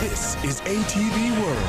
This is ATV World.